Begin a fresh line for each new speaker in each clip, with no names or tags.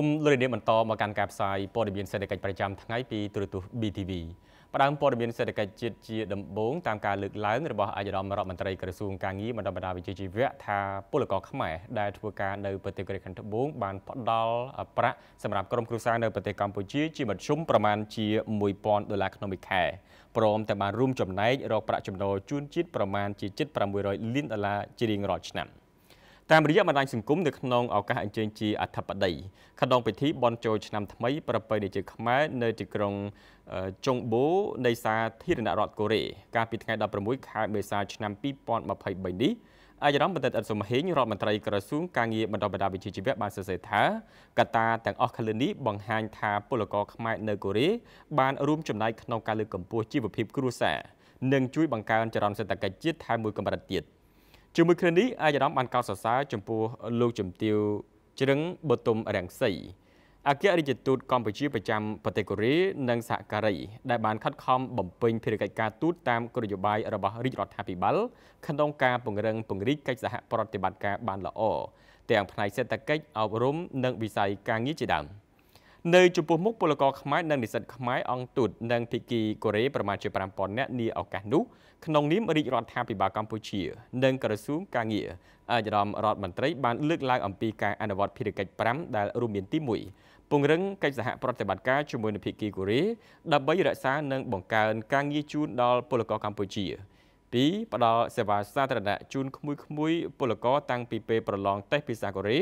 គុំលោកនាងបន្តមកកាន់ការផ្សាយព័ត៌មានសេដ្ឋកិច្ចប្រចាំថ្ងៃពីទូរទស្សន៍ BTV ផ្ដើមព័ត៌មានសេដ្ឋកិច្ចជាតិជាដំបូងតាមការលើកឡើងរបស់អាយដាមរដ្ឋមន្ត្រីក្រសួងការងារបណ្ដុំបណ្ដាវិជ្ជាជីវៈថាពលករខ្មែរដែលធ្វើការនៅប្រទេសកូរ៉េខាងត្បូងបានផ្ដល់ប្រាក់សម្រាប់ក្រុមគ្រួសារនៅប្រទេសកម្ពុជាជាមធ្យមប្រមាណជា1000ដុល្លារក្នុងមួយខែព្រមទាំងបានរួមចំណែករកប្រាក់ចំណូលជូនជាតិប្រមាណជា7,600លានដុល្លារជារៀងរាល់ឆ្នាំ។ តាមរយៈបណ្ដាញសង្គមនៅក្នុងឱកាសអញ្ជើញជាអធិបតីក្នុងពិធីបន់ជោឆ្នាំថ្មី ប្រពៃណីជាតិខ្មែរនៅទីក្រុងចុងបូនៃសាធារណរដ្ឋកូរ៉េកាលពីថ្ងៃ16ខែមេសាឆ្នាំ2023នេះអាយរ៉ាំបណ្ឌិតអិតសុមហេងរដ្ឋមន្ត្រីក្រសួងការងារបណ្ដុះបណ្ដាលវិជ្ជាជីវៈបានសរសេរថាកត្តាទាំងអស់ខាងលើនេះបង្ហាញថាពលករខ្មែរនៅកូរ៉េបានរួមចំណែកក្នុងការលើកកម្ពស់ជីវភាពគ្រួសារនិងជួយបង្កើនចរន្តសេដ្ឋកិច្ចជាតិថែមមួយកម្រិតទៀត។ ជាមួយគ្នានេះអាយដាមបានកោតសរសើរចំពោះលោកជំទាវជ្រឹងបទុមរាំងសីអគ្គរដ្ឋទូតកម្ពុជាប្រចាំប្រទេសកូរ៉េនិងសហការី ដែលបានខិតខំបំពេញភារកិច្ចការទូតតាមគោលនយោបាយរបស់រាជរដ្ឋាភិបាលក្នុងការពង្រឹងពង្រីកកិច្ចសហប្រតិបត្តិការបានល្អទាំងផ្នែកសេដ្ឋកិច្ចអប់រំនិងវិស័យការងារជាដើម។ នៅចំពោះមុខពលករខ្មែរនិងនិស្សិតខ្មែរអង្គទូតនិងភិគីកូរ៉េប្រមាណជា5000នាក់នាឱកាសនោះក្នុងនាមរាជរដ្ឋាភិបាលកម្ពុជា និងក្រសួងការងារអាយរំរដ្ឋមន្ត្រីបានលើកឡើងអំពីការអនុវត្តភារកិច្ច5ដែលរួមមានទី1ពង្រឹងកិច្ចសហប្រតិបត្តិការជាមួយនឹងភិគីកូរ៉េដើម្បីរក្សានិងបង្កើនការងារជូនដល់ពលករកម្ពុជា2ផ្ដល់សេវាសាធារណៈជូនក្មួយៗពលករតាំងពីពេលប្រឡងតេស្តភាសាកូរ៉េ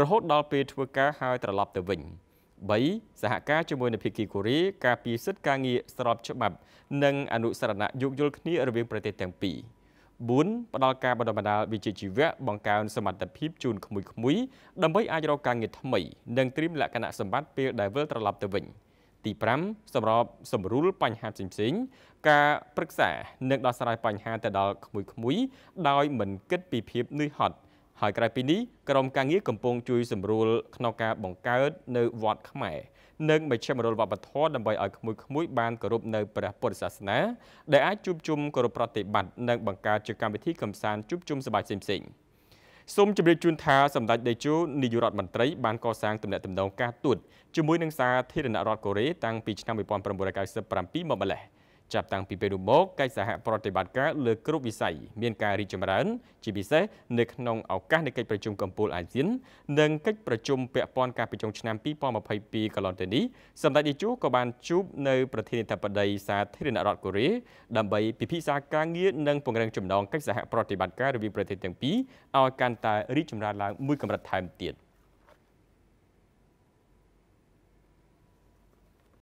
រហូតដល់ពេលធ្វើការហើយត្រឡប់ទៅវិញ។ 3សហការជាមួយនឹងភាគីកូរ៉េការពារសិទ្ធិការងារស្របច្បាប់ និងអនុសារណៈយោគយល់គ្នារវាងប្រទេសទាំងពីរ4ផ្ដល់ការបណ្ដុះបណ្ដាលវិជ្ជាជីវៈបង្កើនសមត្ថភាពជូនក្មួយៗដើម្បីអាចរកការងារថ្មីនិងត្រៀមលក្ខណៈសម្បត្តិពេលដែលវិលត្រឡប់ទៅវិញទី5សម្របសម្រួលបញ្ហាផ្សេងៗការប្រឹក្សានិងដោះស្រាយបញ្ហាទៅដល់ក្មួយៗដោយមិនគិតពីភាពនឿយហត់ ហើយក្រៅពីនេះក្រុមការងារកំពុងជួយសម្រួលក្នុងការបង្កើតនៅវត្តខ្មែរនិងមជ្ឈមណ្ឌលវប្បធម៌ដើម្បីឲ្យក្មួយៗបានគោរពនៅព្រះពុទ្ធសាសនាដែលអាចជួបជុំគោរពប្រតិបត្តិនិងបង្កើតជាកម្មវិធីកំសាន្តជួបជុំសប្បាយផ្សេងៗសូមជម្រាបជូនថាសម្ដេចតេជោនាយករដ្ឋមន្ត្រីបានកសាងទំនាក់ទំនងការទូតជាមួយនឹងសាធារណរដ្ឋកូរ៉េតាំងពីឆ្នាំ1997មកម្លេះ ចាប់តាំងពីពេលនោះមកកិច្ចសហប្រតិបត្តិការលើគ្រប់វិស័យមានការរីកចម្រើន ជាពិសេសនៅក្នុងឱកាសនៃកិច្ចប្រជុំកំពូលអាស៊ាន និងកិច្ចប្រជុំពាក់ព័ន្ធការប្រជុំឆ្នាំ2022កន្លងទៅនេះសម្ដេចនាយកក៏បានជួបនៅប្រធានាធិបតីសាធារណរដ្ឋកូរ៉េដើម្បីពិភាក្សាការងារនិងពង្រឹងចំណងកិច្ចសហប្រតិបត្តិការរវាងប្រទេសទាំងពីរឲ្យកាន់តែរីកចម្រើនឡើងមួយកម្រិតថែមទៀត។